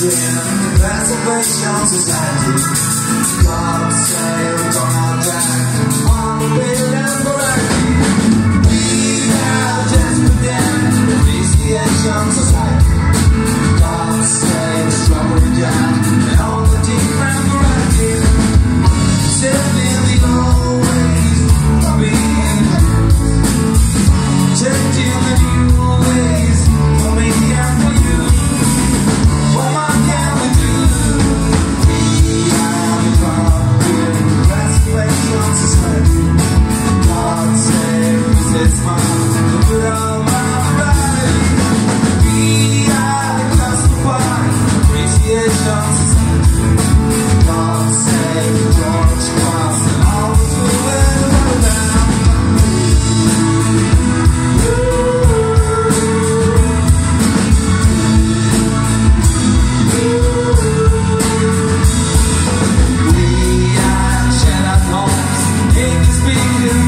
sin, preservation society.